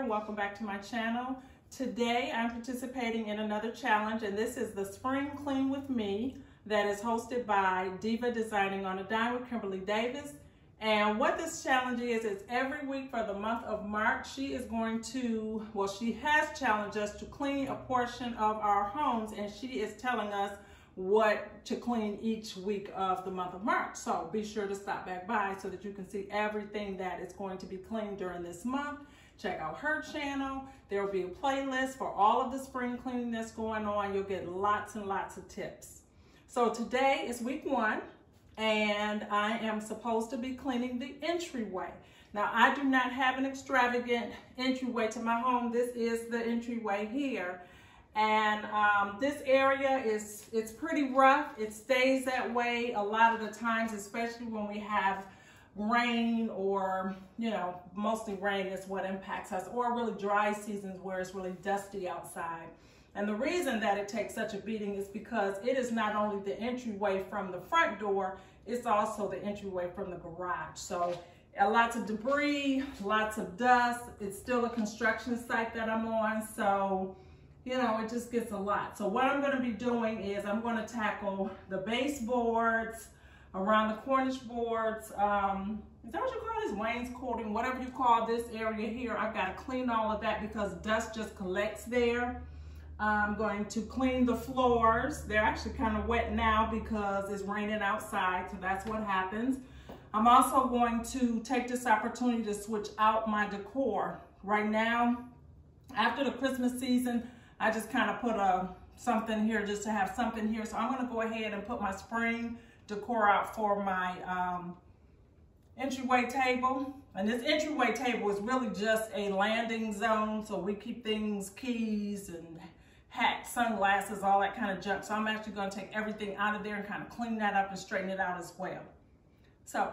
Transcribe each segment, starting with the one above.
here. Welcome back to my channel. Today I'm participating in another challenge and this is the Spring Clean With Me that is hosted by Diva Designing on a Dime with Kimberly Davis. And what this challenge is, is every week for the month of March, she is going to, well, she has challenged us to clean a portion of our homes and she is telling us what to clean each week of the month of March. So be sure to stop back by so that you can see everything that is going to be cleaned during this month. Check out her channel. There will be a playlist for all of the spring cleaning that's going on. You'll get lots and lots of tips. So today is week one and I am supposed to be cleaning the entryway. Now I do not have an extravagant entryway to my home. This is the entryway here. And um, this area is, it's pretty rough. It stays that way a lot of the times, especially when we have rain or, you know, mostly rain is what impacts us or really dry seasons where it's really dusty outside. And the reason that it takes such a beating is because it is not only the entryway from the front door, it's also the entryway from the garage. So lots of debris, lots of dust. It's still a construction site that I'm on. So you know, it just gets a lot. So what I'm gonna be doing is I'm gonna tackle the baseboards, around the Cornish boards, um, is that what you call this? Wainscoting, whatever you call this area here. I've gotta clean all of that because dust just collects there. I'm going to clean the floors. They're actually kind of wet now because it's raining outside, so that's what happens. I'm also going to take this opportunity to switch out my decor. Right now, after the Christmas season, I just kind of put a something here just to have something here. So I'm gonna go ahead and put my spring decor out for my um, entryway table. And this entryway table is really just a landing zone. So we keep things, keys and hats, sunglasses, all that kind of junk. So I'm actually gonna take everything out of there and kind of clean that up and straighten it out as well. So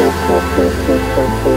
ハハハハ。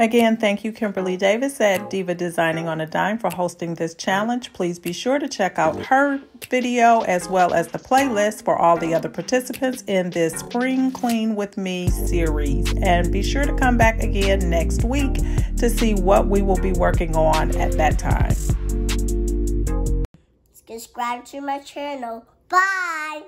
Again, thank you, Kimberly Davis at Diva Designing on a Dime for hosting this challenge. Please be sure to check out her video as well as the playlist for all the other participants in this Spring Clean with Me series. And be sure to come back again next week to see what we will be working on at that time. Subscribe to my channel. Bye!